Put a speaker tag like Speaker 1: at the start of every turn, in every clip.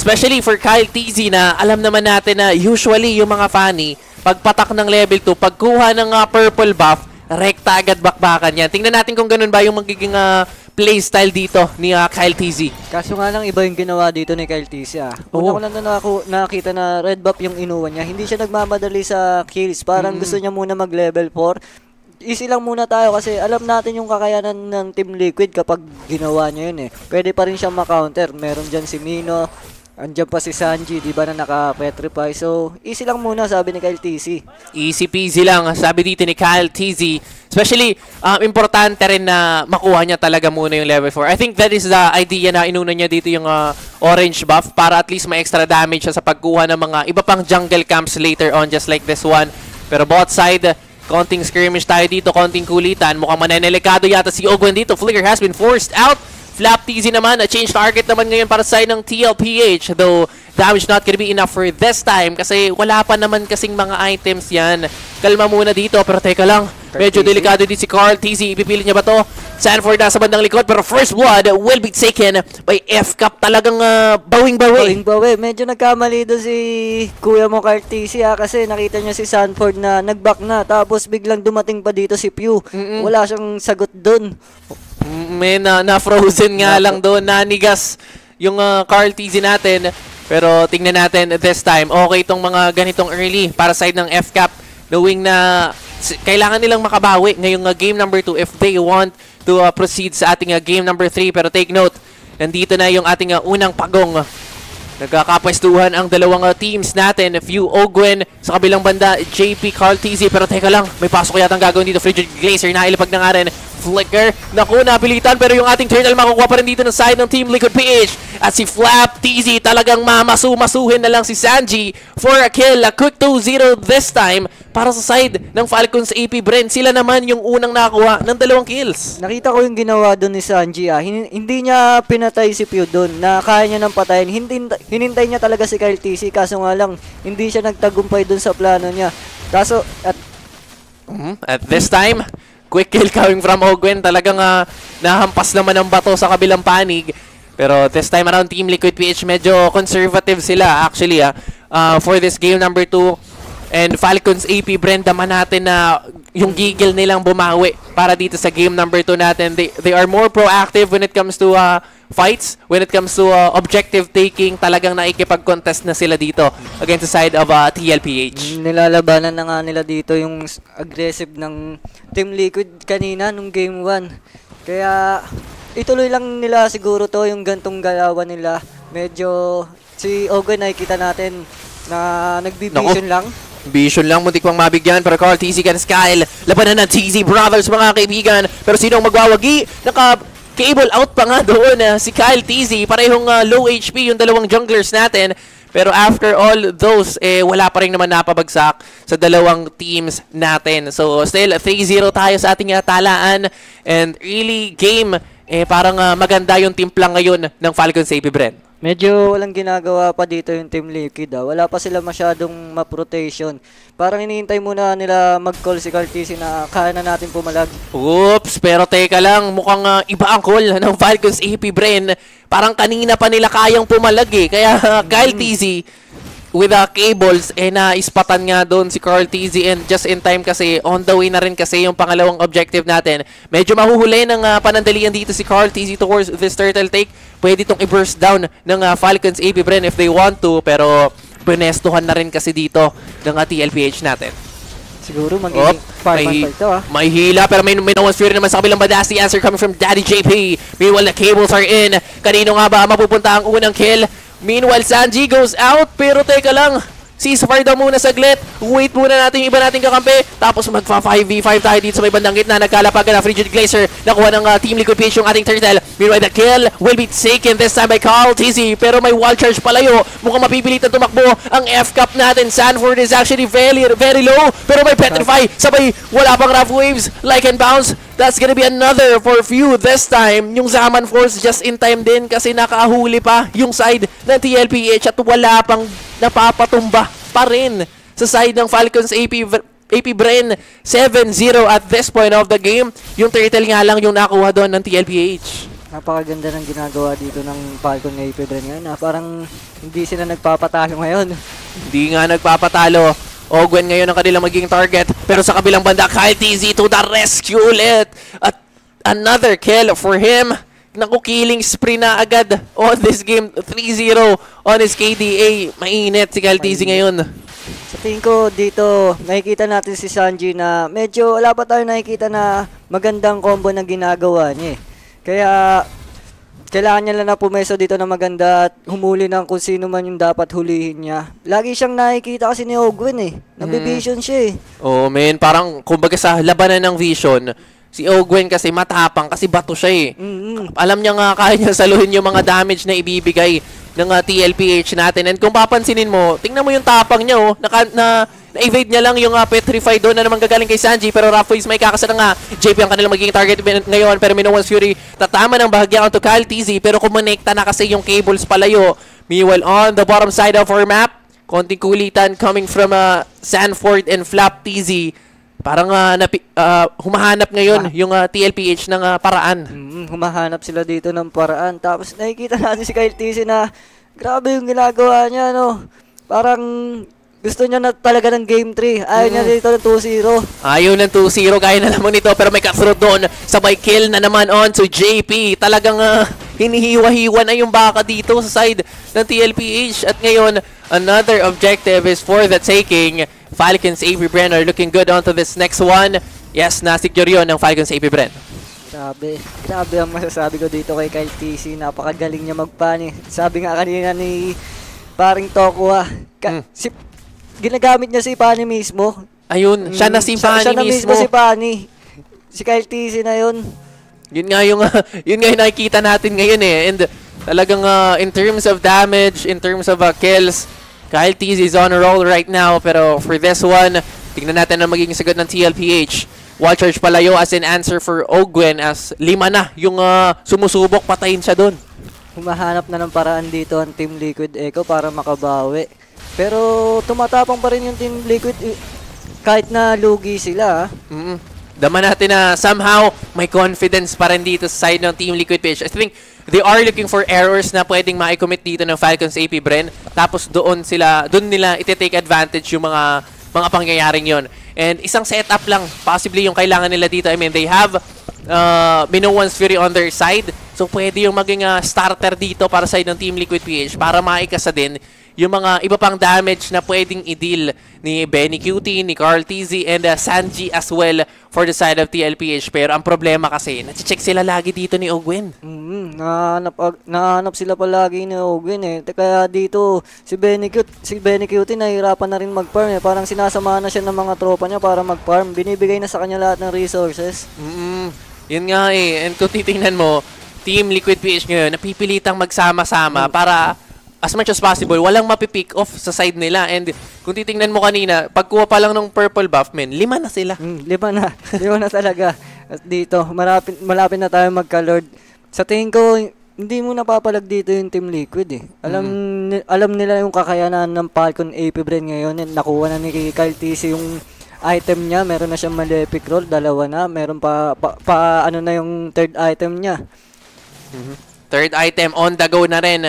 Speaker 1: Especially for Kyle TZ na alam naman natin na usually yung mga Fanny, pagpatak ng level 2, pagkuha ng uh, purple buff, rekta agad bakbakan yan. Tingnan natin kung ganun ba yung magiging uh, playstyle dito ni uh, Kyle TZ.
Speaker 2: Kaso nga lang iba yung ginawa dito ni Kyle TZ ah. Una
Speaker 1: Oo.
Speaker 2: ko lang na naku- nakita na red buff yung inuwa niya. Hindi siya nagmamadali sa kills. Parang
Speaker 1: Mm.
Speaker 2: gusto niya muna mag level 4. Easy lang muna tayo kasi alam natin yung kakayanan ng Team Liquid kapag ginawa niya yun eh. Pwede pa rin siyang ma-counter. Meron dyan si Mino, andyan pa si Sanji, di ba na naka-petrify. So, easy lang muna sabi ni Kyle TC.
Speaker 1: Easy peasy lang, sabi dito ni Kyle TZ. Especially, um, importante rin na makuha niya talaga muna yung level 4. I think that is the idea na inuna niya dito yung uh, orange buff para at least may extra damage siya sa pagkuha ng mga iba pang jungle camps later on just like this one. Pero bot side, konting skirmish tayo dito, konting kulitan. Mukhang manenelikado yata si Ogwen dito. Flicker has been forced out. Flap TZ naman, a change target naman ngayon para sa side ng TLPH. Though, damage not gonna be enough for this time kasi wala pa naman kasing mga items yan. Kalma muna dito, pero teka lang. Medyo delikado din si Carl TZ. Ipipilit niya ba to? Sanford nasa bandang likod, pero first blood will be taken by F-Cup. Talagang ah, bawing-bawi.
Speaker 2: Bawing bawi. Medyo nagkamali doon si kuya mo Kyle TC ah, kasi nakita niya si Sanford na nag-back na tapos biglang dumating pa dito si Pew.
Speaker 1: Mm-mm.
Speaker 2: Wala siyang sagot doon.
Speaker 1: May na, na-frozen nga lang doon, nanigas yung ah, Carl TZ natin. Pero tingnan natin this time, okay itong mga ganitong early para side ng F-Cap. Knowing na kailangan nilang makabawi ngayong ah, game number 2 if they want to ah, proceed sa ating ah, game number 3. Pero take note, nandito na yung ating ah, unang pagong. Nagkakapwestuhan ang dalawang uh, teams natin. Few Ogwen sa kabilang banda, JP Carl TZ. Pero teka lang, may pasok yata ang gagawin dito. Frigid Glacier, nailapag na nga rin. Flicker, naku, napilitan. Pero yung ating turtle makukuha pa rin dito ng side ng Team Liquid PH. At si Flap TZ talagang mamasu-masuhin na lang si Sanji for a kill. A quick 2-0 this time para sa side ng Falcons AP Brent. Sila naman yung unang nakakuha ng dalawang kills.
Speaker 2: Nakita ko yung ginawa doon ni Sanji ah. Hin- hindi niya pinatay si Pew doon na kaya niya nang patayin. Hindi, hinintay niya talaga si Kyle TC kaso nga lang hindi siya nagtagumpay doon sa plano niya. Kaso at
Speaker 1: Mhm. At this time, quick kill coming from Ogwen. Talagang ah, nahampas naman ang bato sa kabilang panig. Pero this time around, Team Liquid PH medyo conservative sila actually ah, ah, for this game number 2. And Falcons AP Brenda man natin na yung gigil nilang bumawi para dito sa game number 2 natin. They, they are more proactive when it comes to ah, fights, when it comes to ah, objective taking. Talagang naikipag-contest na sila dito against the side of ah, TLPH.
Speaker 2: nilalabanan na nga nila dito yung aggressive ng Team Liquid kanina nung game 1. Kaya ituloy lang nila siguro to yung gantong galawan nila. Medyo si Ogoy nakikita natin na nagbibision lang.
Speaker 1: Vision lang, muntik pang mabigyan pero Carl TZ against Kyle. Labanan ng TZ Brothers mga kaibigan. Pero sino ang magwawagi? Naka cable out pa nga doon ah, si Kyle TZ. Parehong ah, low HP yung dalawang junglers natin. Pero after all those, eh, wala pa rin naman napabagsak sa dalawang teams natin. So still 3-0 tayo sa ating ah, talaan. And really game, eh, parang ah, maganda yung timplang ngayon ng Falcons AP Brent.
Speaker 2: Medyo walang ginagawa pa dito yung Team Liquid ah. Wala pa sila masyadong ma-rotation. Parang iniintay muna nila mag-call si Cartesi na kaya na natin pumalag.
Speaker 1: Oops, pero teka lang, mukhang ah, iba ang call ng Falcons AP Bren. Parang kanina pa nila kayang pumalag eh. Kaya Kyle TZ with the cables, eh naispatan nga doon si Carl TZ and just in time kasi on the way na rin kasi yung pangalawang objective natin. Medyo mahuhuli ng ah, panandalian dito si Carl TZ towards this turtle take. Pwede itong i-burst down ng ah, Falcons AP Bren if they want to, pero pinestuhan na rin kasi dito ng ah, TLPH natin.
Speaker 2: Siguro magiging 5
Speaker 1: may,
Speaker 2: on 5 to ah.
Speaker 1: may hila pero may, may no one's fury naman sa kabilang banda. The answer coming from Daddy JP. Meanwhile, the cables are in. Kanino nga ba mapupunta ang unang kill? Meanwhile, Sanji goes out. Pero teka lang, ceasefire daw muna saglit. Wait muna natin yung iba nating kakampi. Tapos magfa 5v5 tayo dito sa may bandang gitna. Nagkalapagan na Frigid Glacier. Nakuha ng uh, Team Liquid PH yung ating turtle. Meanwhile, the kill will be taken this time by Carl TZ. Pero may wall charge palayo. Mukhang mapipilitan tumakbo ang F-Cup natin. Sanford is actually very, very low. Pero may petrify. Sabay, wala pang rough waves. Like and bounce. That's gonna be another for few this time. Yung Zaman Force just in time din kasi nakahuli pa yung side ng TLPH at wala pang napapatumba pa rin sa side ng Falcons AP AP Bren 7-0 at this point of the game. Yung turtle nga lang yung nakuha doon ng TLPH.
Speaker 2: napakaganda ng ginagawa dito ng Falcon AP Bren ngayon. Ah. Parang hindi sila nagpapatalo ngayon.
Speaker 1: Hindi nga nagpapatalo. Ogwen ngayon ang kanilang magiging target. Pero sa kabilang banda, Kyle TZ to the rescue ulit. At another kill for him. Naku, killing spree na agad on this game. 3-0 on his KDA. Mainit si TZ ngayon.
Speaker 2: Sa tingin ko dito, nakikita natin si Sanji na medyo wala pa tayo nakikita na magandang combo na ginagawa niya eh. Kaya kailangan niya lang na pumeso dito na maganda at humuli ng kung sino man yung dapat hulihin niya. Lagi siyang nakikita kasi ni Ogwen eh. Nabivision siya eh.
Speaker 1: Oh, man, parang kumbaga sa labanan ng vision, si Ogwen kasi matapang kasi bato siya eh.
Speaker 2: Mm-mm.
Speaker 1: Alam niya nga kaya niya saluhin yung mga damage na ibibigay ng uh, TLPH natin. And kung papansinin mo, tingnan mo yung tapang niya oh, naka, na na-evade niya lang yung uh, Petrify doon na naman gagaling kay Sanji. Pero Rafoy may kakasara nga. JP ang kanilang magiging target ngayon. Pero Minowan's Fury tatama ng bahagya to Kyle TZ pero kumonekta na kasi yung cables palayo meanwhile on the bottom side of our map konting kulitan coming from uh, Sanford and Flap TZ parang uh, napi, uh, humahanap ngayon yung uh, TLPH ng uh, paraan
Speaker 2: Mm, humahanap sila dito ng paraan. Tapos nakikita natin si Kyle TC na grabe yung ginagawa niya, no? Parang gusto niya na talaga ng game 3. Ayaw niya dito ng 2-0.
Speaker 1: Ayaw ng 2-0 kaya na naman ito pero may cutthroat doon. Sabay kill na naman on to JP. Talagang uh, hinihiwa-hiwa na yung baka dito sa side ng TLPH. At ngayon, another objective is for the taking. Falcons AP Bren are looking good onto this next one. Yes, nasecure yun ng Falcons AP Bren.
Speaker 2: Grabe. Grabe ang masasabi ko dito kay Kyle TC. Napakagaling niya magpani. Sabi nga kanina ni paring Toku ah. Ka-
Speaker 1: Mm.
Speaker 2: si, ginagamit niya si Pani mismo.
Speaker 1: Ayun, siya na si
Speaker 2: Mm, siya,
Speaker 1: Fanny
Speaker 2: siya na
Speaker 1: mismo.
Speaker 2: si Pani. Si Kyle TC na yun.
Speaker 1: Yun nga yung yun nga yung nakikita natin ngayon eh. And talagang uh, in terms of damage, in terms of uh, kills, Kyle Tease is on a roll right now. Pero for this one, tingnan natin ang magiging sagot ng TLPH. Wall charge palayo as an answer for Ogwen as lima na yung uh, sumusubok patayin siya doon.
Speaker 2: Humahanap na ng paraan dito ang Team Liquid Echo para makabawi. Pero tumatapang pa rin yung Team Liquid eh, kahit na lugi sila.
Speaker 1: Mm Dama natin na somehow may confidence pa rin dito sa side ng Team Liquid Pitch. I think they are looking for errors na pwedeng ma-commit dito ng Falcons AP Bren. Tapos doon sila, doon nila iti-take advantage yung mga mga pangyayaring yon. And isang setup lang, possibly yung kailangan nila dito. I mean, they have uh, Minowan's Fury on their side. So pwede yung maging uh, starter dito para sa ng Team Liquid PH para maikasa din yung mga iba pang damage na pwedeng i-deal ni Benny Cutie, ni Carl TZ, and uh, Sanji as well for the side of TLPH. Pero ang problema kasi, nati-check sila lagi dito ni Ogwen.
Speaker 2: Mm, nahanap, ag- nahanap sila palagi ni Owen eh. Kaya dito, si Benny Cute, si Benny Cute nahihirapan na rin mag-farm eh. Parang sinasamahan na siya ng mga tropa niya para mag-farm. Binibigay na sa kanya lahat ng resources.
Speaker 1: Mm, yun nga eh. And kung titingnan mo, Team Liquid PH ngayon, napipilitang magsama-sama para as much as possible, walang mapipick off sa side nila. And kung titingnan mo kanina, pagkuha pa lang ng purple buff, men, lima na sila.
Speaker 2: Mm, lima na. lima na talaga. At dito, malapit, malapit na tayo magka-lord. Sa tingin ko, hindi mo napapalag dito yung Team Liquid eh. Alam, ni- alam nila yung kakayanan ng Falcon AP Bren ngayon. And nakuha na ni Kyle TC yung item niya. Meron na siyang Malefic Roll, dalawa na. Meron pa, pa, pa ano na yung third item niya.
Speaker 1: Third item, on the go na rin.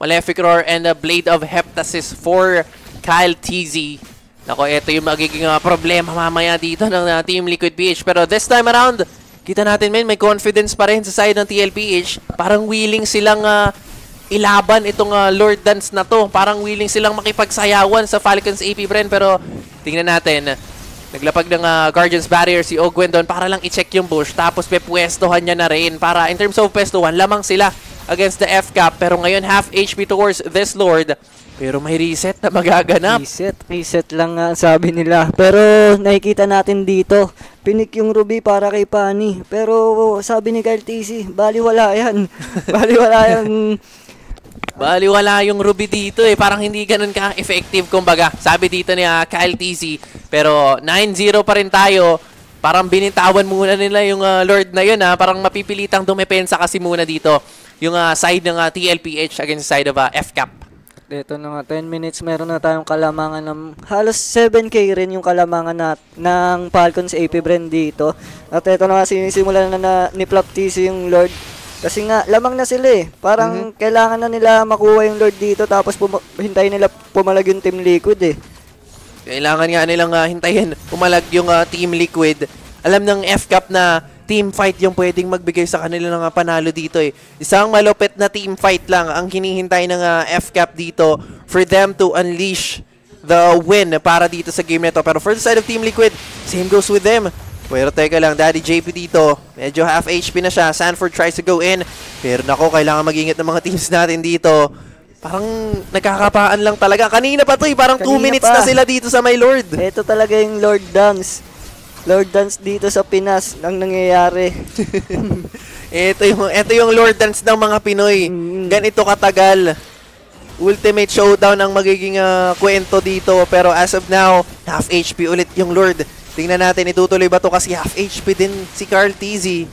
Speaker 1: Malefic Roar and a Blade of Heptasis for Kyle TZ. Nako, ito yung magiging uh, problema mamaya dito ng uh, Team Liquid PH. Pero this time around, kita natin men, may confidence pa rin sa side ng TLPH. Parang willing silang uh, ilaban itong uh, Lord Dance na to. Parang willing silang makipagsayawan sa Falcons AP Bren. Pero tingnan natin, Naglapag ng uh, Guardians Barrier si Ogwen doon para lang i-check yung bush. Tapos pepwestohan niya na rin para in terms of pwestuhan, lamang sila against the F-Cap. Pero ngayon half HP towards this Lord. Pero may reset na magaganap.
Speaker 2: Reset, reset lang nga sabi nila. Pero nakikita natin dito, pinik yung Ruby para kay Pani. Pero sabi ni Kyle TC, baliwala yan. baliwala yung
Speaker 1: Baliwala yung Ruby dito eh. Parang hindi ganun ka-effective kumbaga. Sabi dito ni uh, Kyle TC. Pero 9-0 pa rin tayo. Parang binitawan muna nila yung uh, Lord na yun ha. Parang mapipilitang dumepensa kasi muna dito. Yung uh, side ng uh, TLPH against side of uh, FCAP.
Speaker 2: Ito na nga, 10 minutes, meron na tayong kalamangan ng halos 7k rin yung kalamangan na, ng Falcons AP Brand dito. At ito na nga, sinisimulan na, na ni Flap TC yung Lord. Kasi nga, lamang na sila eh. Parang kailangan na nila makuha yung Lord dito tapos hintayin nila pumalag yung Team Liquid eh.
Speaker 1: Kailangan nga nilang ah, hintayin umalag yung ah, Team Liquid. Alam ng FCAP na team fight yung pwedeng magbigay sa kanila ng ah, panalo dito eh. Isang malupit na team fight lang ang hinihintay ng ah, FCAP dito for them to unleash the win para dito sa game nito. Pero for the side of Team Liquid, same goes with them. Pero teka lang, Daddy JP dito, medyo half HP na siya. Sanford tries to go in. Pero nako, kailangan mag-ingat ng mga teams natin dito. Parang nagkakapaan lang talaga. Kanina pa to eh, parang 2
Speaker 2: Kanina
Speaker 1: minutes
Speaker 2: pa.
Speaker 1: na sila dito sa my lord.
Speaker 2: Ito talaga yung Lord Dance. Lord Dance dito sa Pinas ang nangyayari.
Speaker 1: ito yung ito yung Lord Dance ng mga Pinoy.
Speaker 2: Mm.
Speaker 1: Ganito katagal. Ultimate showdown ang magiging ah, kwento dito pero as of now, half HP ulit yung Lord. Tingnan natin itutuloy ba to kasi half HP din si Carl Tizzy.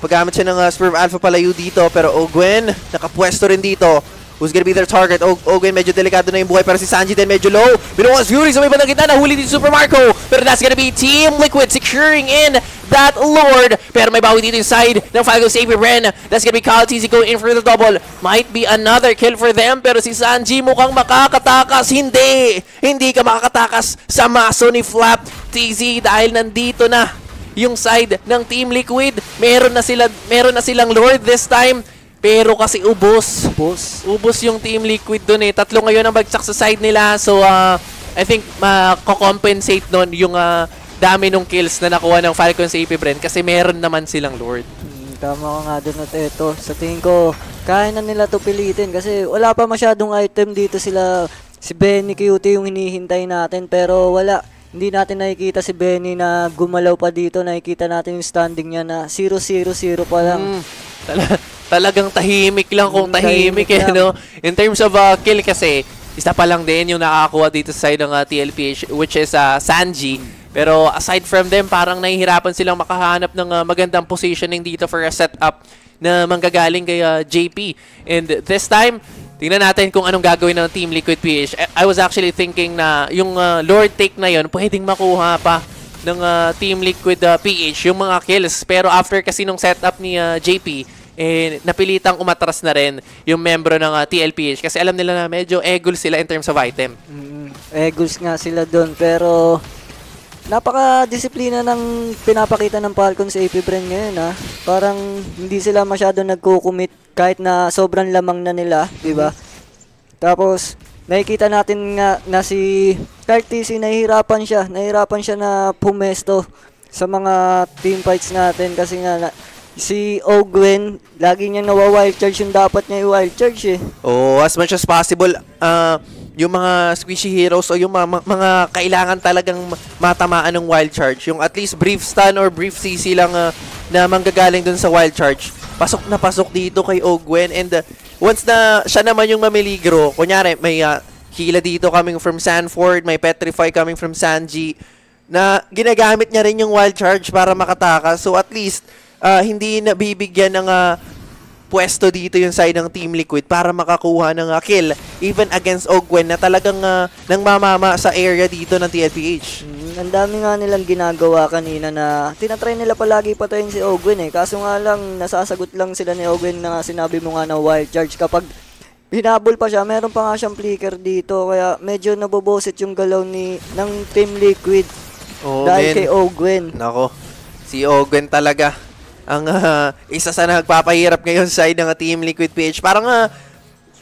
Speaker 1: Paggamit siya ng uh, Swerve Alpha palayo dito pero Ogwen nakapwesto rin dito. Who's gonna be their target? Og Ogwen medyo delikado na yung buhay pero si Sanji din medyo low. Binuwas Fury sa may bandang gitna nahuli dito Super Marco. Pero that's gonna be Team Liquid securing in that Lord. Pero may bawi dito inside ng Falcon Savior Ren. That's gonna be Kyle TZ going in for the double. Might be another kill for them pero si Sanji mukhang makakatakas. Hindi! Hindi ka makakatakas sa maso ni Flap TZ dahil nandito na yung side ng Team Liquid. Meron na sila meron na silang Lord this time. Pero kasi ubos.
Speaker 2: Boss.
Speaker 1: Ubos yung Team Liquid doon eh. Tatlo ngayon ang bagsak sa side nila. So, uh, I think mako-compensate nun yung uh, dami ng kills na nakuha ng Falcon sa AP Bren kasi meron naman silang Lord.
Speaker 2: Hmm, tama ka nga dun at ito. Sa tingin ko, kaya na nila to pilitin kasi wala pa masyadong item dito sila. Si Benny Cutie yung hinihintay natin pero wala. Hindi natin nakikita si Benny na gumalaw pa dito. Nakikita natin yung standing niya na 0-0-0 pa lang.
Speaker 1: Mm, talagang tahimik lang kung tahimik,
Speaker 2: tahimik
Speaker 1: eh, no? In terms of uh, kill kasi, isa pa lang din yung nakakakuha dito sa side ng uh, TLPH which is uh, Sanji. Pero aside from them, parang nahihirapan silang makahanap ng uh, magandang positioning dito for a setup na manggagaling kay uh, JP. And this time, tingnan natin kung anong gagawin ng Team Liquid PH. I, I was actually thinking na yung uh, Lord take na yon pwedeng makuha pa ng uh, Team Liquid uh, PH yung mga kills. Pero after kasi nung setup ni uh, JP, eh, napilitang umatras na rin yung membro ng uh, TLPH kasi alam nila na medyo egol sila in terms of item.
Speaker 2: Mm, Eagles nga sila doon pero napaka-disiplina ng pinapakita ng Falcons sa AP Bren ngayon ha. Parang hindi sila masyado nagko-commit kahit na sobrang lamang na nila, di ba? Tapos nakikita natin nga na si Cartesi nahihirapan siya, nahihirapan siya na pumesto sa mga team fights natin kasi nga na, si Ogwen, lagi niya nawa-wild charge yung dapat niya i-wild charge eh.
Speaker 1: Oh, as much as possible, uh, yung mga squishy heroes o yung mga, mga, kailangan talagang ma- matamaan ng wild charge, yung at least brief stun or brief CC lang uh, na manggagaling dun sa wild charge, pasok na pasok dito kay Ogwen and uh, once na siya naman yung mamiligro, kunyari may uh, hila dito coming from Sanford, may Petrify coming from Sanji, na ginagamit niya rin yung wild charge para makatakas. So at least, uh, hindi na bibigyan ng uh, pwesto dito yung side ng Team Liquid para makakuha ng uh, kill even against Ogwen na talagang uh, nang mamama sa area dito ng TLPH.
Speaker 2: Mm, ang dami nga nilang ginagawa kanina na tinatry nila palagi patayin si Ogwen eh. Kaso nga lang, nasasagot lang sila ni Ogwen na sinabi mo nga na wild charge. Kapag hinabol pa siya, meron pa nga siyang flicker dito. Kaya medyo nabobosit yung galaw ni ng Team Liquid
Speaker 1: Oh,
Speaker 2: dahil
Speaker 1: man.
Speaker 2: kay Ogwen.
Speaker 1: Nako, si Ogwen talaga ang ah, isa sa nagpapahirap ngayon sa side ng ah, Team Liquid PH. Parang uh,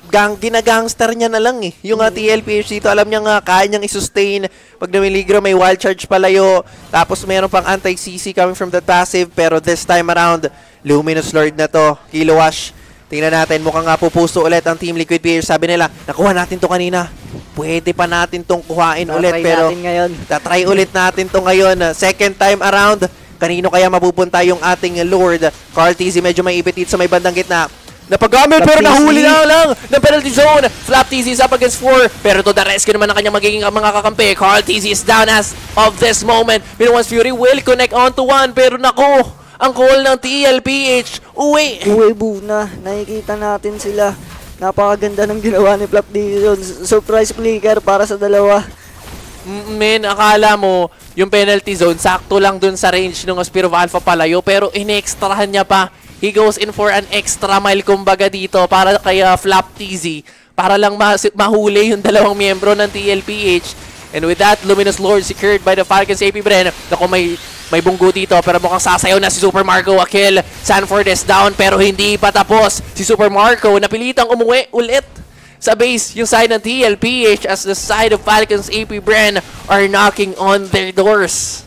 Speaker 1: gang, ginagangster niya na lang eh. Yung uh, TLPH dito, alam niya nga, kaya niyang i-sustain. Pag namiligro, may wild charge palayo. Tapos meron pang anti-CC coming from that passive. Pero this time around, Luminous Lord na to. Kilo Wash. Tingnan natin, mukhang nga pupusto ulit ang Team Liquid PH. Sabi nila, nakuha natin to kanina. Pwede pa natin tong kuhain ulit. Pero
Speaker 2: natin ngayon.
Speaker 1: Tatry ulit natin to ngayon. Uh, Second time around. Kanino kaya mapupunta yung ating Lord? Carl TZ medyo may ipitit sa may bandang gitna. Napagamit pero nahuli na lang ng penalty zone. Flap TZ is up against 4. Pero to the rescue naman ang kanyang magiging mga kakampi. Carl TZ is down as of this moment. Minuans Fury will connect on to one. Pero nako, ang call ng TLPH. Uwi.
Speaker 2: Uwe Buna, nakikita natin sila. Napakaganda ng ginawa ni Flap dito. Surprise flicker para sa dalawa.
Speaker 1: Mm, Men, akala mo, yung penalty zone, sakto lang dun sa range ng Spear of Alpha palayo, pero inextrahan niya pa He goes in for an extra mile kumbaga dito para kay uh, Flap TZ para lang ma- mahuli yung dalawang miyembro ng TLPH. And with that, Luminous Lord secured by the Falcons AP Bren. Naku, may, may bunggo dito pero mukhang sasayaw na si Super Marco Akil. Sanford is down pero hindi pa tapos. Si Super Marco napilitang umuwi ulit sa base yung side ng TLPH as the side of Falcons AP Bren are knocking on their doors.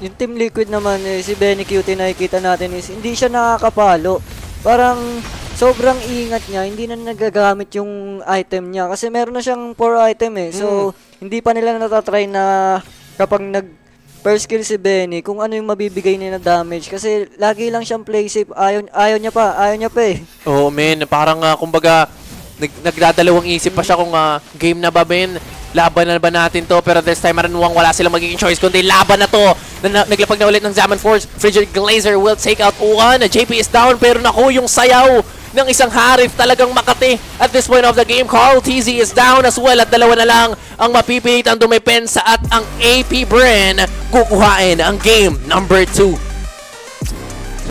Speaker 2: Yung Team Liquid naman, eh, si Benny Cutie nakikita natin is hindi siya nakakapalo. Parang sobrang ingat niya, hindi na nagagamit yung item niya. Kasi meron na siyang 4 item eh. So, hindi pa nila natatry na kapag nag first kill si Benny, kung ano yung mabibigay niya na damage. Kasi lagi lang siyang play safe. Ayaw, ayaw niya pa, ayaw niya pa eh.
Speaker 1: Oo, men. Parang, uh, kumbaga, nag nagdadalawang isip pa siya kung uh, game na ba, men. Laban na ba natin to? Pero this time, Maranwang, wala silang magiging choice kundi laban na to. Na, na, naglapag na ulit ng Zaman Force. Frigid Glazer will take out one. JP is down, pero naku, yung sayaw ng isang Harif talagang makati at this point of the game. Carl TZ is down as well at dalawa na lang ang mapipilit ang dumepensa at ang AP Bren kukuhain ang game number 2.